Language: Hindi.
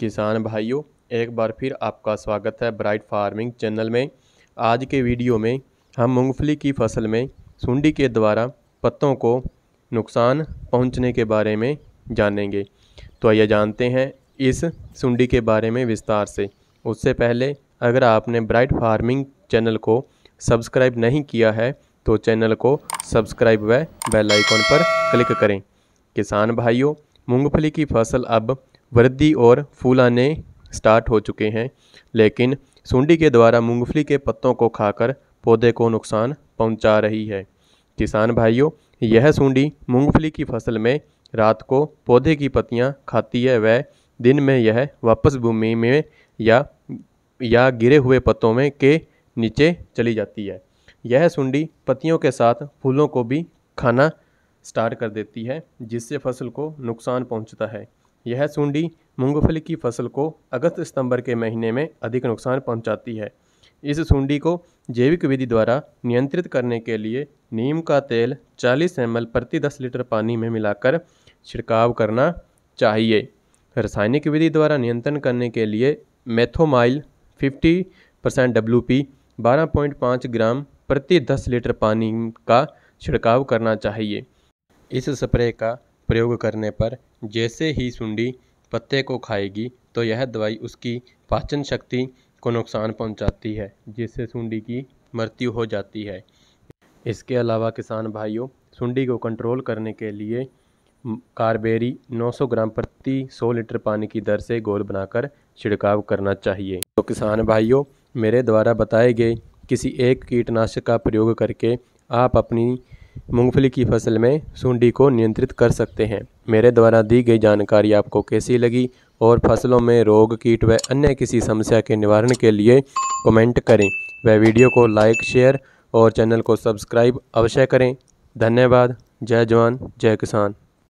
किसान भाइयों, एक बार फिर आपका स्वागत है ब्राइट फ़ार्मिंग चैनल में। आज के वीडियो में हम मूंगफली की फ़सल में सुंडी के द्वारा पत्तों को नुकसान पहुँचने के बारे में जानेंगे। तो आइए जानते हैं इस सुंडी के बारे में विस्तार से। उससे पहले, अगर आपने ब्राइट फ़ार्मिंग चैनल को सब्सक्राइब नहीं किया है तो चैनल को सब्सक्राइब व बेल आइकॉन पर क्लिक करें। किसान भाइयों, मूंगफली की फ़सल अब वृद्धि और फूल आने स्टार्ट हो चुके हैं। लेकिन सुंडी के द्वारा मूंगफली के पत्तों को खाकर पौधे को नुकसान पहुँचा रही है। किसान भाइयों, यह सुंडी मूंगफली की फ़सल में रात को पौधे की पत्तियाँ खाती है। वह दिन में यह वापस भूमि में या या गिरे हुए पत्तों में के नीचे चली जाती है। यह सुंडी पत्तियों के साथ फूलों को भी खाना स्टार्ट कर देती है, जिससे फ़सल को नुकसान पहुँचता है। यह सुंडी मूंगफली की फ़सल को अगस्त सितंबर के महीने में अधिक नुकसान पहुंचाती है। इस सूंडी को जैविक विधि द्वारा नियंत्रित करने के लिए नीम का तेल 40 एम प्रति 10 लीटर पानी में मिलाकर छिड़काव करना चाहिए। रासायनिक विधि द्वारा नियंत्रण करने के लिए मेथोमाइल 50 परसेंट डब्ल्यू पी बारह ग्राम प्रति 10 लीटर पानी का छिड़काव करना चाहिए। इस स्प्रे का प्रयोग करने पर जैसे ही सुंडी पत्ते को खाएगी तो यह दवाई उसकी पाचन शक्ति को नुकसान पहुंचाती है, जिससे सुंडी की मृत्यु हो जाती है। इसके अलावा किसान भाइयों, सुंडी को कंट्रोल करने के लिए कारबेरी 900 ग्राम प्रति 100 लीटर पानी की दर से गोल बनाकर छिड़काव करना चाहिए। तो किसान भाइयों, मेरे द्वारा बताए गए किसी एक कीटनाशक का प्रयोग करके आप अपनी मूंगफली की फ़सल में सुंडी को नियंत्रित कर सकते हैं। मेरे द्वारा दी गई जानकारी आपको कैसी लगी और फ़सलों में रोग, कीट व अन्य किसी समस्या के निवारण के लिए कमेंट करें। वह वीडियो को लाइक, शेयर और चैनल को सब्सक्राइब अवश्य करें। धन्यवाद। जय जवान। जय किसान।